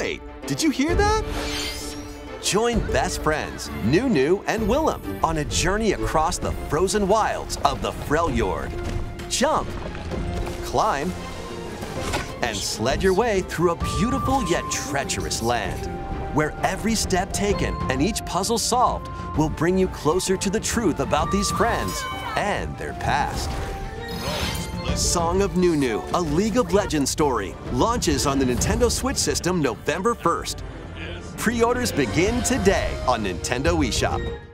Wait, did you hear that? Join best friends Nunu and Willump on a journey across the frozen wilds of the Freljord. Jump, climb, and sled your way through a beautiful yet treacherous land, where every step taken and each puzzle solved will bring you closer to the truth about these friends and their past. Song of Nunu, a League of Legends story, launches on the Nintendo Switch system November 1st. Pre-orders begin today on Nintendo eShop.